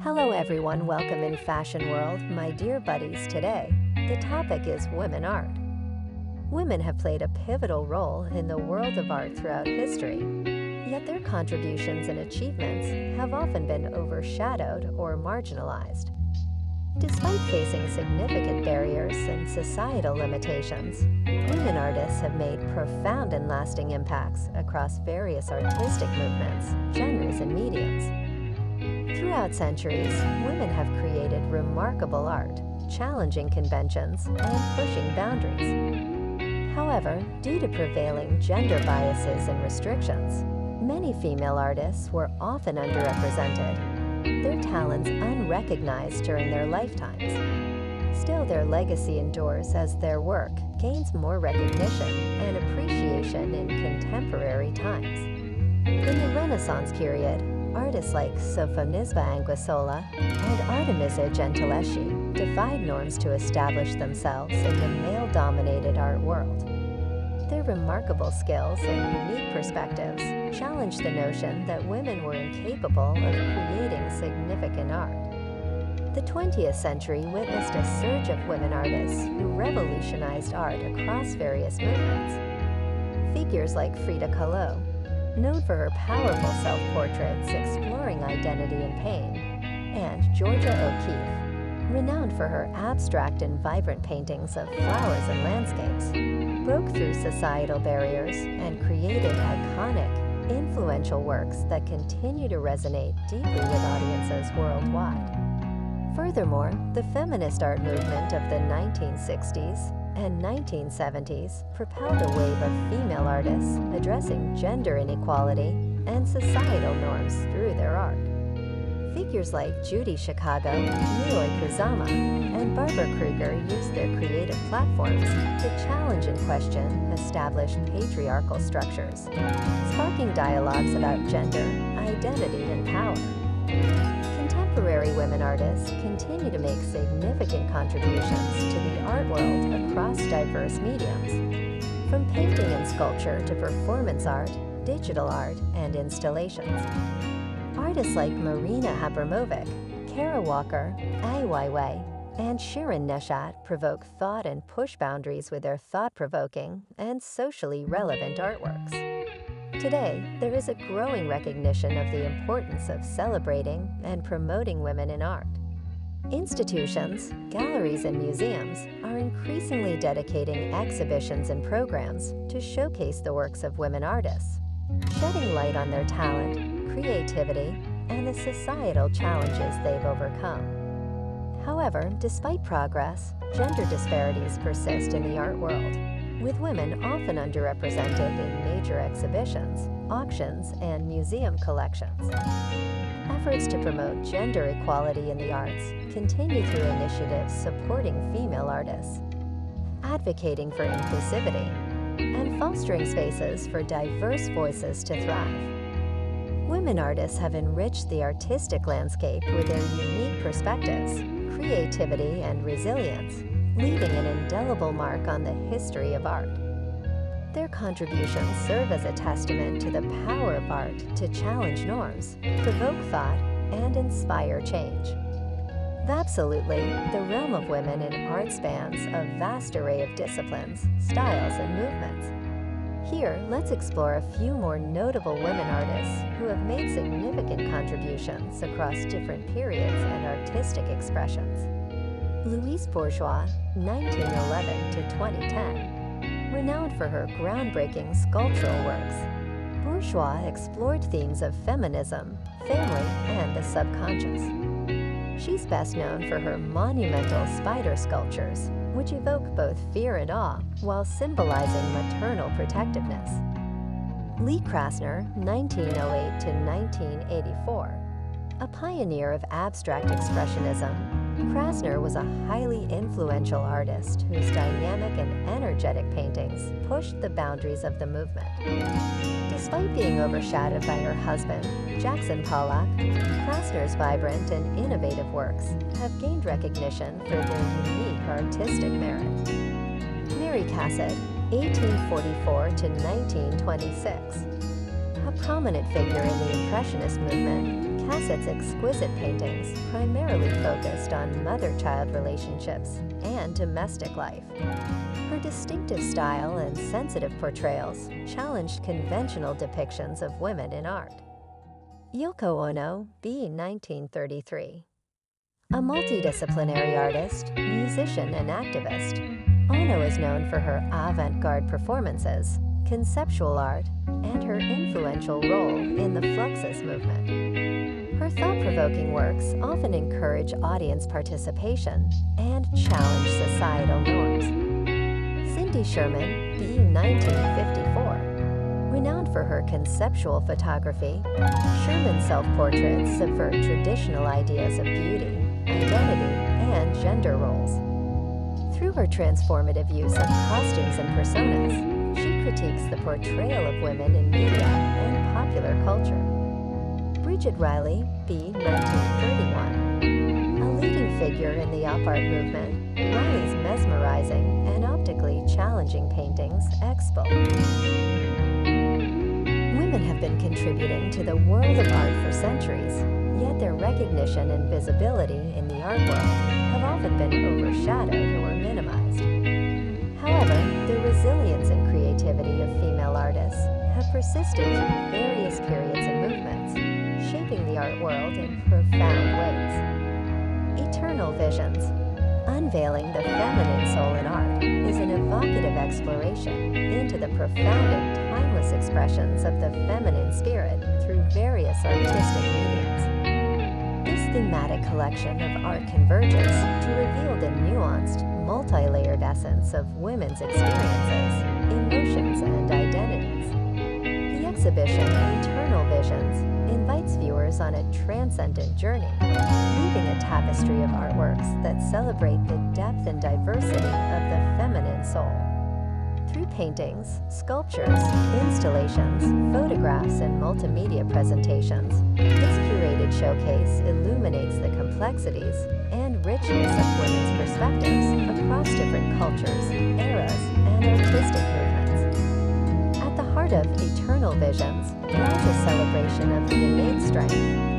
Hello everyone, welcome in Fashion World, my dear buddies. Today, the topic is women art. Women have played a pivotal role in the world of art throughout history, yet their contributions and achievements have often been overshadowed or marginalized. Despite facing significant barriers and societal limitations, women artists have made profound and lasting impacts across various artistic movements, genres, and mediums. Throughout centuries, women have created remarkable art, challenging conventions, and pushing boundaries. However, due to prevailing gender biases and restrictions, many female artists were often underrepresented their talents unrecognized during their lifetimes. Still, their legacy endures as their work gains more recognition and appreciation in contemporary times. In the Renaissance period, artists like Sofonisba Anguissola and Artemisia Gentileschi defied norms to establish themselves in the male-dominated art world. Their remarkable skills and unique perspectives challenged the notion that women were incapable of creating significant art. The 20th century witnessed a surge of women artists who revolutionized art across various movements. Figures like Frida Kahlo, known for her powerful self-portraits exploring identity and pain, and Georgia O'Keeffe, renowned for her abstract and vibrant paintings of flowers and landscapes, broke through societal barriers and created iconic, influential works that continue to resonate deeply with audiences worldwide. Furthermore, the feminist art movement of the 1960s and 1970s propelled a wave of female artists addressing gender inequality and societal norms through their art. Figures like Judy Chicago, Yayoi Kusama, and Barbara Kruger used their creative platforms to challenge and question established patriarchal structures, sparking dialogues about gender, identity, and power. Contemporary women artists continue to make significant contributions to the art world across diverse mediums, from painting and sculpture to performance art, digital art, and installations. Artists like Marina Abramovic, Kara Walker, Ai Weiwei, and Shirin Neshat provoke thought and push boundaries with their thought-provoking and socially relevant artworks. Today, there is a growing recognition of the importance of celebrating and promoting women in art. Institutions, galleries, and museums are increasingly dedicating exhibitions and programs to showcase the works of women artists, shedding light on their talent creativity, and the societal challenges they've overcome. However, despite progress, gender disparities persist in the art world, with women often underrepresented in major exhibitions, auctions, and museum collections. Efforts to promote gender equality in the arts continue through initiatives supporting female artists, advocating for inclusivity, and fostering spaces for diverse voices to thrive. Women artists have enriched the artistic landscape with their unique perspectives, creativity, and resilience, leaving an indelible mark on the history of art. Their contributions serve as a testament to the power of art to challenge norms, provoke thought, and inspire change. Absolutely, the realm of women in art spans a vast array of disciplines, styles, and movements. Here, let's explore a few more notable women artists who have made significant contributions across different periods and artistic expressions. Louise Bourgeois, 1911 to 2010. Renowned for her groundbreaking sculptural works, Bourgeois explored themes of feminism, family, and the subconscious. She's best known for her monumental spider sculptures, which evoke both fear and awe while symbolizing maternal protectiveness. Lee Krasner, 1908 to 1984. A pioneer of abstract expressionism, Krasner was a highly influential artist whose dynamic and energetic paintings pushed the boundaries of the movement. Despite being overshadowed by her husband, Jackson Pollock, Krasner's vibrant and innovative works have gained recognition for their unique artistic merit. Mary Cassatt, 1844 to 1926. A prominent figure in the Impressionist movement, Cassatt's exquisite paintings primarily focused on mother-child relationships and domestic life. Her distinctive style and sensitive portrayals challenged conventional depictions of women in art. Yoko Ono, b. 1933. A multidisciplinary artist, musician, and activist, Ono is known for her avant-garde performances, conceptual art, and her influential role in the Fluxus movement. Her thought-provoking works often encourage audience participation and challenge societal norms. Cindy Sherman, b. 1954. Renowned for her conceptual photography, Sherman's self-portraits subvert traditional ideas of beauty, identity, and gender roles. Through her transformative use of costumes and personas, critiques the portrayal of women in media and popular culture. Bridget Riley, b. 1931. A leading figure in the op art movement, Riley's mesmerizing and optically challenging paintings expo. Women have been contributing to the world of art for centuries, yet their recognition and visibility in the art world have often been overshadowed or minimized. However, their resilience and creativity of female artists have persisted through various periods and movements, shaping the art world in profound ways. Eternal Visions Unveiling the feminine soul in art is an evocative exploration into the profound and timeless expressions of the feminine spirit through various artistic mediums. This thematic collection of art converges to reveal the nuanced, multi-layered essence of women's experiences, emotions, and identities. The exhibition, Eternal Visions, invites viewers on a transcendent journey, weaving a tapestry of artworks that celebrate the depth and diversity of the feminine soul. Through paintings, sculptures, installations, photographs, and multimedia presentations, this curated showcase illuminates the complexities and richness of women's perspectives across different cultures, eras, and artistic movements. At the heart of Eternal Visions lies a celebration of the innate strength,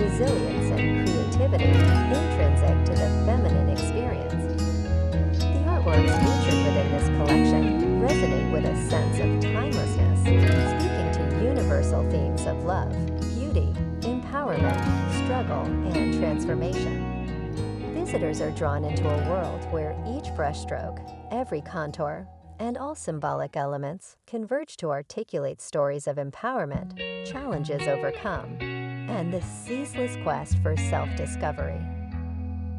resilience, and creativity intrinsic to the feminine experience. The artworks featured within this collection resonate with a sense of timelessness, speaking to universal themes of love, beauty, empowerment, struggle, and transformation. Visitors are drawn into a world where each brushstroke, every contour, and all symbolic elements converge to articulate stories of empowerment, challenges overcome, and the ceaseless quest for self-discovery.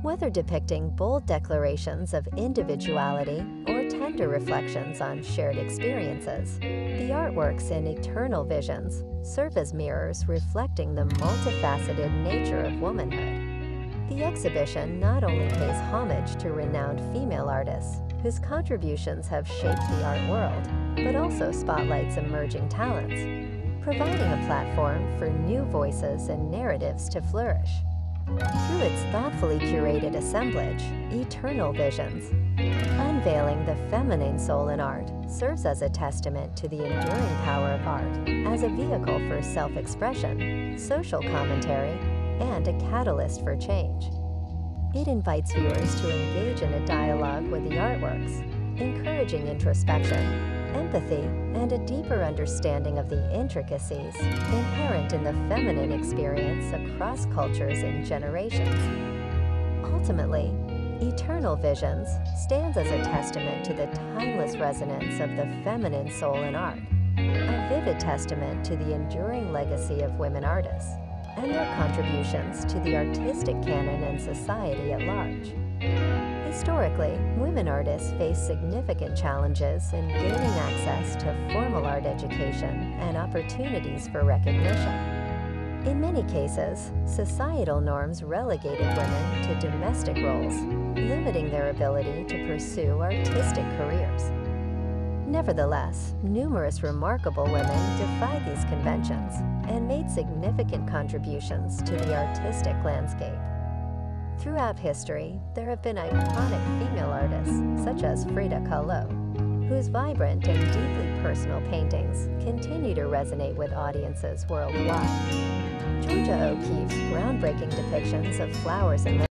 Whether depicting bold declarations of individuality or tender reflections on shared experiences, the artworks in Eternal Visions serve as mirrors reflecting the multifaceted nature of womanhood. The exhibition not only pays homage to renowned female artists whose contributions have shaped the art world, but also spotlights emerging talents, providing a platform for new voices and narratives to flourish. Through its thoughtfully curated assemblage, Eternal Visions, unveiling the feminine soul in art serves as a testament to the enduring power of art as a vehicle for self-expression, social commentary, and a catalyst for change. It invites viewers to engage in a dialogue with the artworks, encouraging introspection, empathy, and a deeper understanding of the intricacies inherent in the feminine experience across cultures and generations. Ultimately, Eternal Visions stands as a testament to the timeless resonance of the feminine soul in art, a vivid testament to the enduring legacy of women artists and their contributions to the artistic canon and society at large. Historically, women artists faced significant challenges in gaining access to formal art education and opportunities for recognition. In many cases, societal norms relegated women to domestic roles, limiting their ability to pursue artistic careers. Nevertheless, numerous remarkable women defied these conventions and made significant contributions to the artistic landscape. Throughout history, there have been iconic female artists such as Frida Kahlo, whose vibrant and deeply personal paintings continue to resonate with audiences worldwide. Georgia O'Keeffe's groundbreaking depictions of flowers and